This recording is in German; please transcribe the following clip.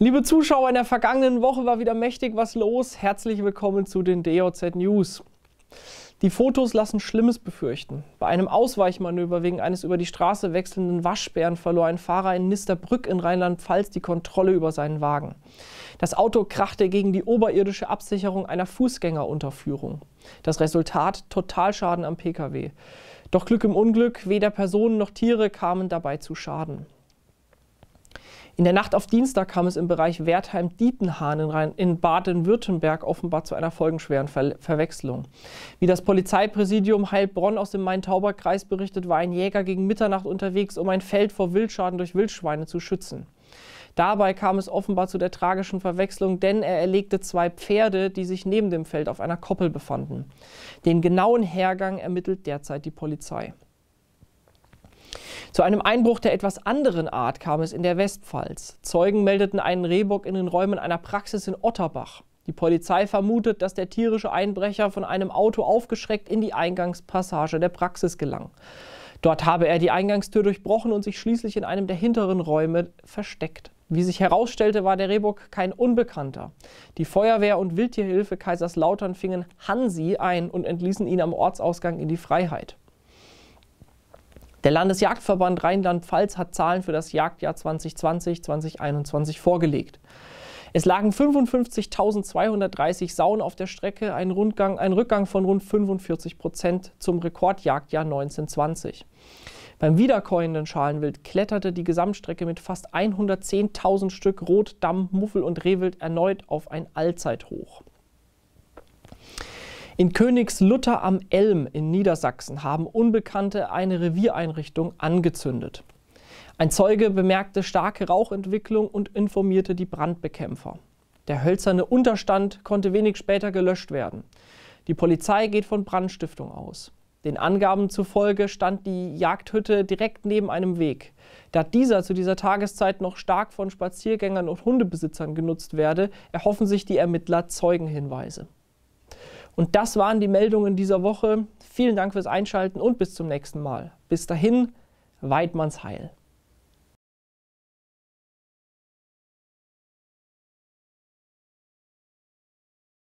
Liebe Zuschauer, in der vergangenen Woche war wieder mächtig was los. Herzlich willkommen zu den DJZ News. Die Fotos lassen Schlimmes befürchten. Bei einem Ausweichmanöver wegen eines über die Straße wechselnden Waschbären verlor ein Fahrer in Nisterbrück in Rheinland-Pfalz die Kontrolle über seinen Wagen. Das Auto krachte gegen die oberirdische Absicherung einer Fußgängerunterführung. Das Resultat Totalschaden am Pkw. Doch Glück im Unglück, weder Personen noch Tiere kamen dabei zu Schaden. In der Nacht auf Dienstag kam es im Bereich Wertheim-Dietenhahn in Baden-Württemberg offenbar zu einer folgenschweren Ver Verwechslung. Wie das Polizeipräsidium Heilbronn aus dem Main-Tauber-Kreis berichtet, war ein Jäger gegen Mitternacht unterwegs, um ein Feld vor Wildschaden durch Wildschweine zu schützen. Dabei kam es offenbar zu der tragischen Verwechslung, denn er erlegte zwei Pferde, die sich neben dem Feld auf einer Koppel befanden. Den genauen Hergang ermittelt derzeit die Polizei. Zu einem Einbruch der etwas anderen Art kam es in der Westpfalz. Zeugen meldeten einen Rehbock in den Räumen einer Praxis in Otterbach. Die Polizei vermutet, dass der tierische Einbrecher von einem Auto aufgeschreckt in die Eingangspassage der Praxis gelang. Dort habe er die Eingangstür durchbrochen und sich schließlich in einem der hinteren Räume versteckt. Wie sich herausstellte, war der Rehbock kein Unbekannter. Die Feuerwehr und Wildtierhilfe Kaiserslautern fingen Hansi ein und entließen ihn am Ortsausgang in die Freiheit. Der Landesjagdverband Rheinland-Pfalz hat Zahlen für das Jagdjahr 2020-2021 vorgelegt. Es lagen 55.230 Sauen auf der Strecke, ein, Rundgang, ein Rückgang von rund 45 Prozent zum Rekordjagdjahr 1920. Beim wiederkäuenden Schalenwild kletterte die Gesamtstrecke mit fast 110.000 Stück Rot, Damm, Muffel und Rehwild erneut auf ein Allzeithoch. In Königslutter am Elm in Niedersachsen haben Unbekannte eine Reviereinrichtung angezündet. Ein Zeuge bemerkte starke Rauchentwicklung und informierte die Brandbekämpfer. Der hölzerne Unterstand konnte wenig später gelöscht werden. Die Polizei geht von Brandstiftung aus. Den Angaben zufolge stand die Jagdhütte direkt neben einem Weg. Da dieser zu dieser Tageszeit noch stark von Spaziergängern und Hundebesitzern genutzt werde, erhoffen sich die Ermittler Zeugenhinweise. Und das waren die Meldungen dieser Woche. Vielen Dank fürs Einschalten und bis zum nächsten Mal. Bis dahin, Weidmanns Heil.